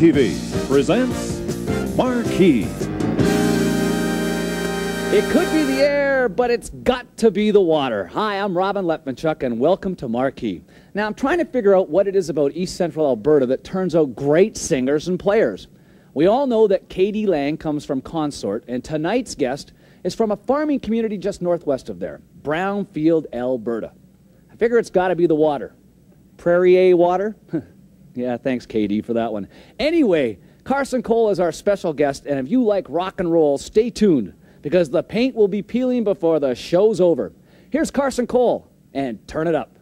TV presents Marquee. It could be the air, but it's got to be the water. Hi, I'm Robin Letmanchuk, and welcome to Marquee. Now, I'm trying to figure out what it is about East Central Alberta that turns out great singers and players. We all know that k.d. lang comes from Consort, and tonight's guest is from a farming community just northwest of there, Brownfield, Alberta. I figure it's got to be the water. Prairie A water? yeah, thanks, Katie, for that one. Anyway, Carson Cole is our special guest, and if you like rock and roll, stay tuned because the paint will be peeling before the show's over. Here's Carson Cole, and turn it up.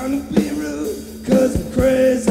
But to be rude, cause I'm crazy.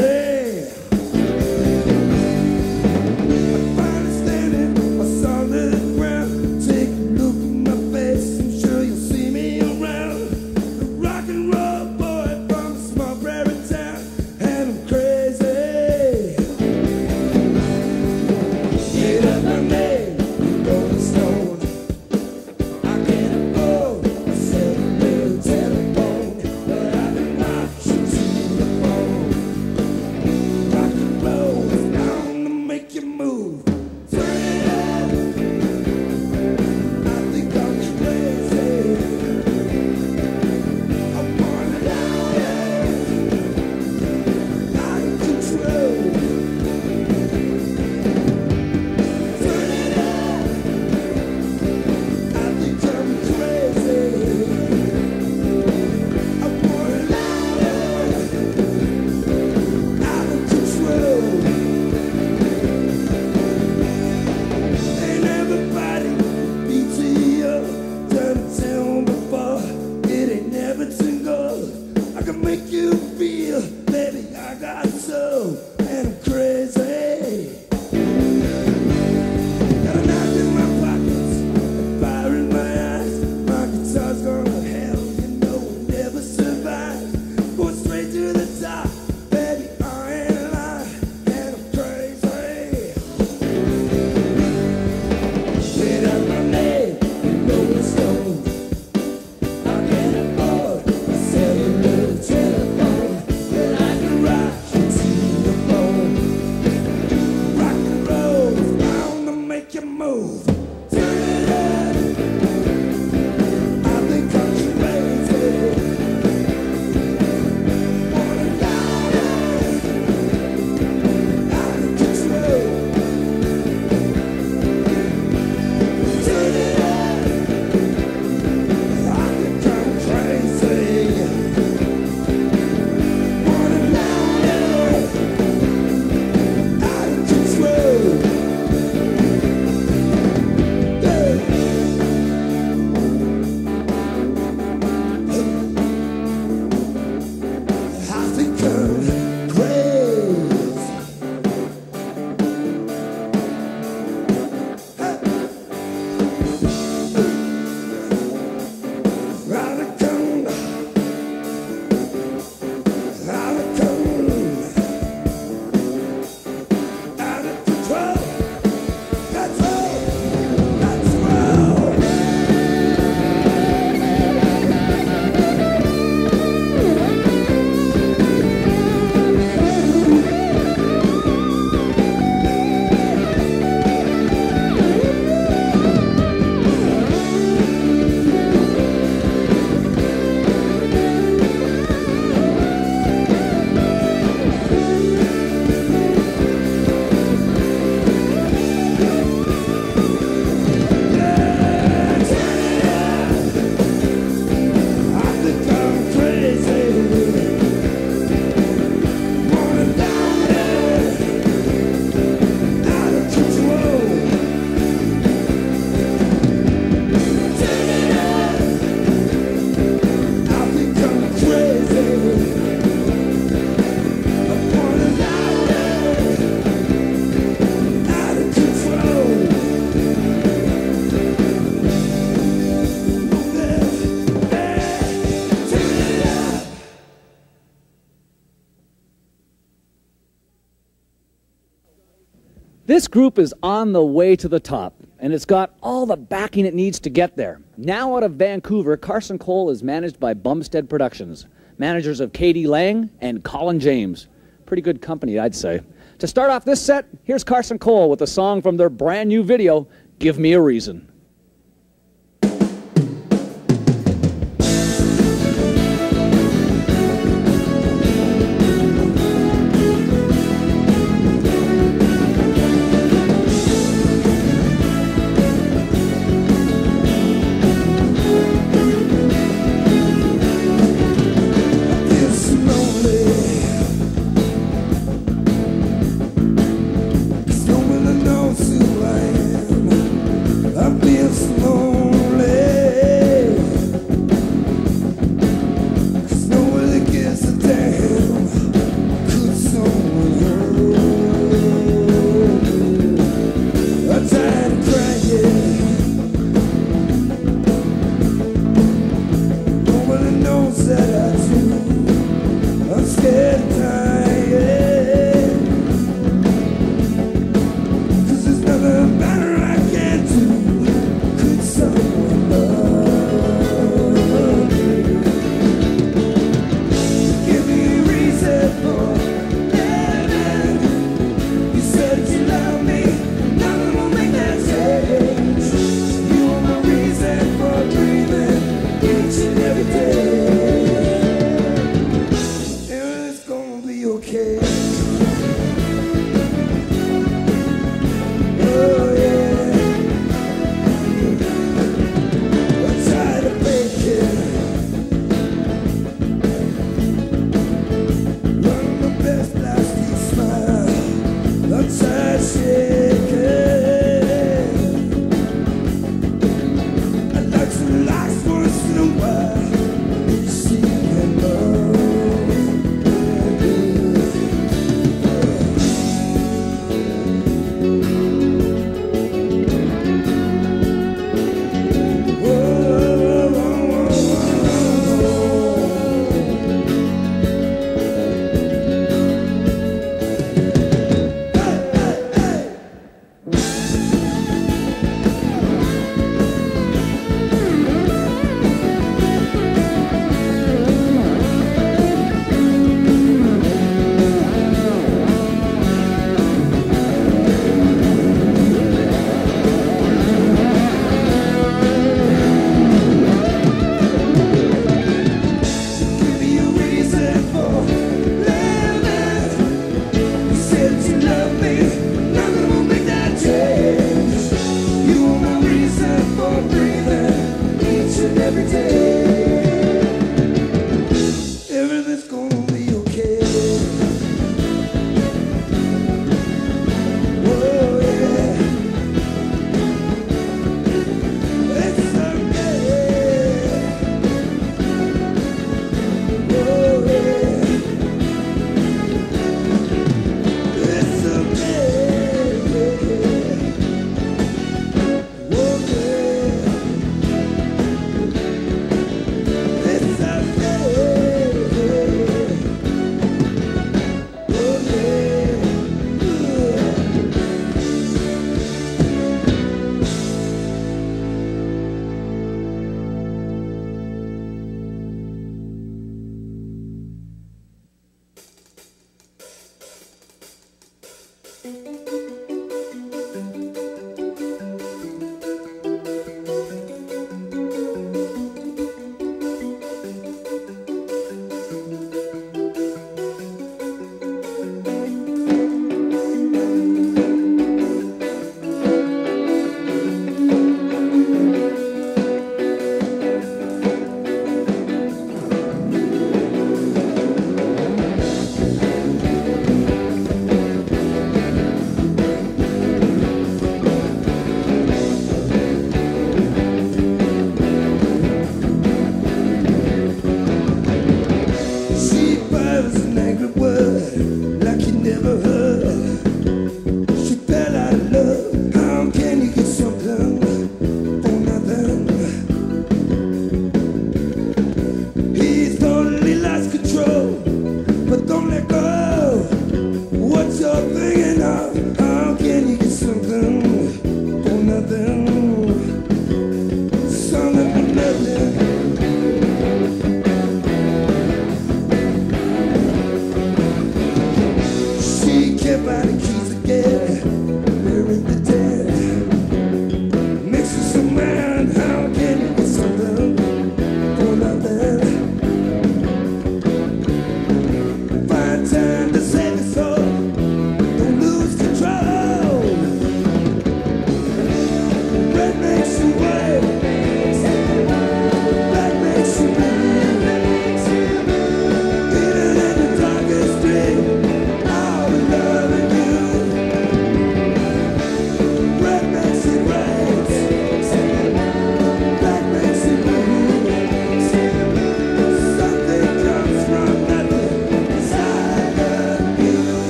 This group is on the way to the top, and it's got all the backing it needs to get there. Now out of Vancouver, Carson Cole is managed by Bumstead Productions, managers of k.d. lang and Colin James. Pretty good company, I'd say. To start off this set, here's Carson Cole with a song from their brand new video, Give Me a Reason.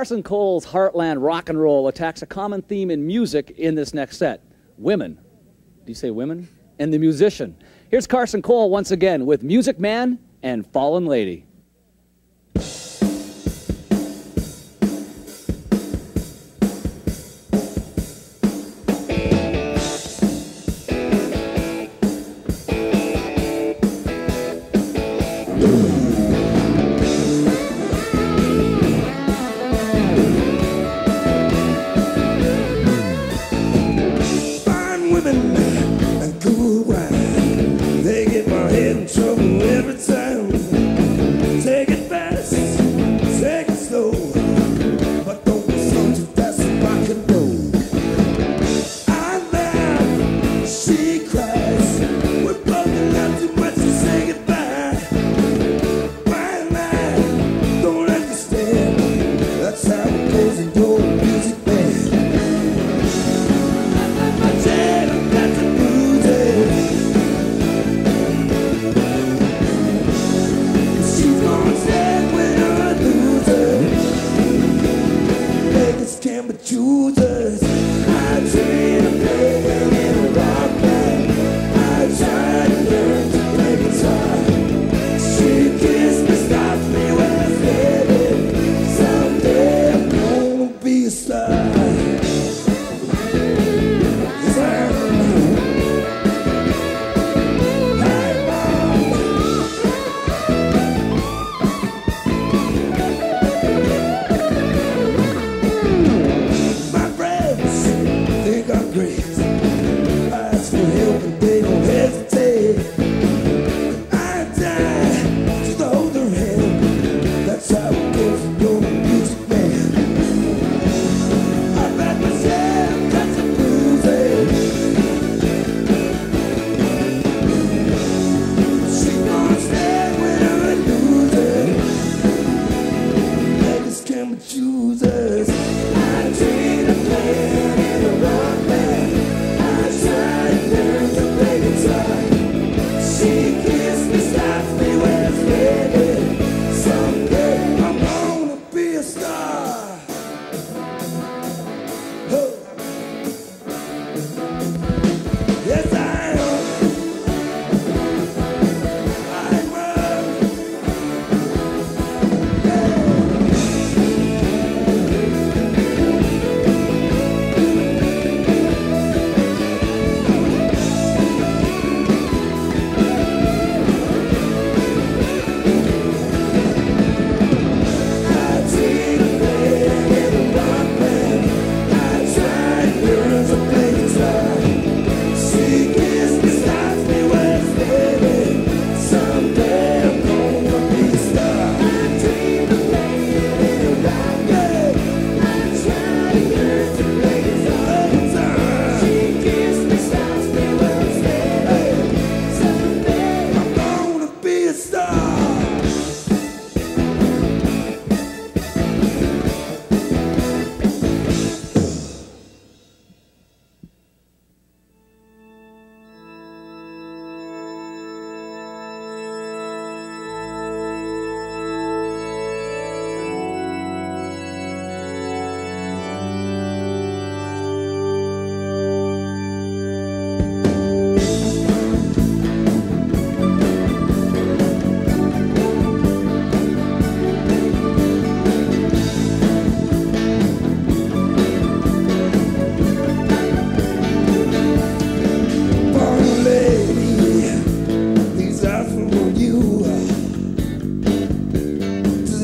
Carson Cole's Heartland Rock and Roll attacks a common theme in music in this next set women. Do you say women? And the musician. Here's Carson Cole once again with Music Man and Fallen Lady.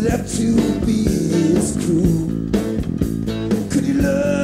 left to be his crew? Could you love?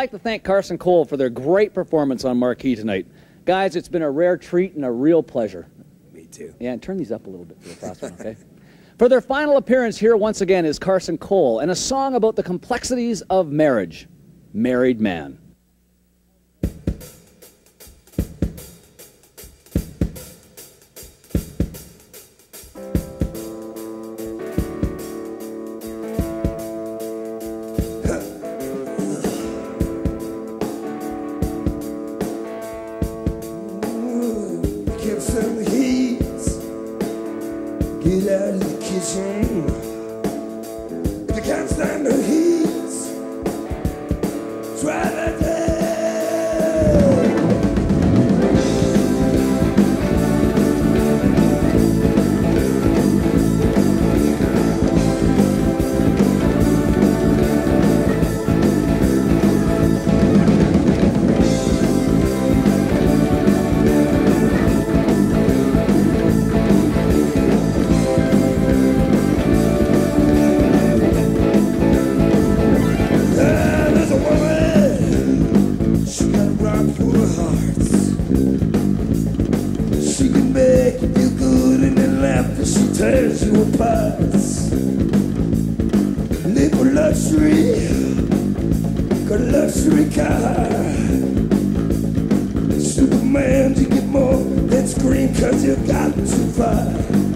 like to thank Carson Cole for their great performance on Marquee tonight. Guys, it's been a rare treat and a real pleasure. Me too. Yeah, and turn these up a little bit for the crosswind, okay? for their final appearance here once again is Carson Cole and a song about the complexities of marriage, Married Man. More than scream cause you got too far.